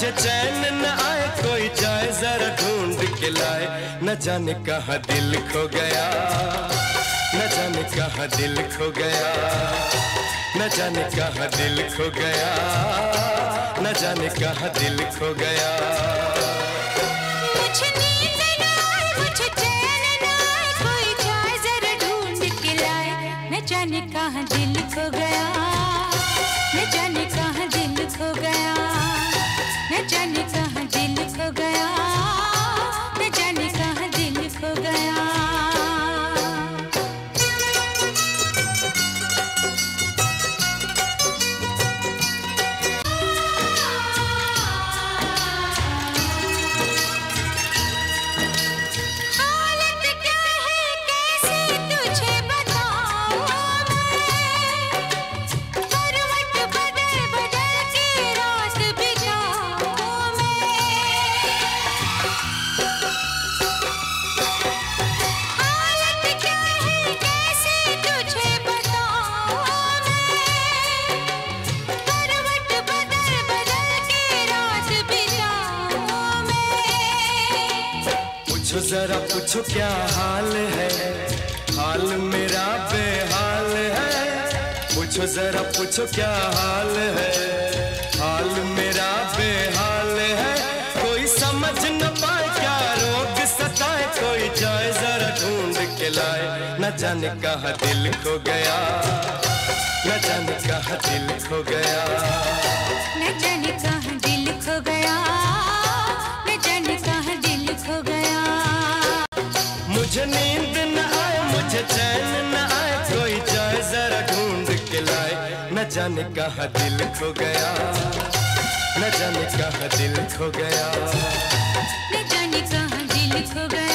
मुझे चैन न आए, कोई जाए, जरा ढूंढ के लाए। न जाने कहा दिल खो गया। न जाने कहा दिल खो गया। न जाने कहा दिल खो गया। न जाने कहा दिल खो गया। जाने कहा दिल खो गया। पूछो जरा, पूछो क्या हाल है? हाल मेरा बेहाल है। पूछो जरा, पूछो क्या हाल है? हाल मेरा बेहाल है। कोई समझ न पाए क्या रोग सताए। कोई जाए जरा ढूंढ के लाए। न जाने कहा दिल खो गया। न जाने कहा दिल खो गया। मुझे नींद न आए, मुझे चैन न आए, कोई जाए जरा ढूंढ के लाए। न जाने कहा दिल खो गया, न जाने कहा दिल खो गया। न जाने कहा दिल खो गया।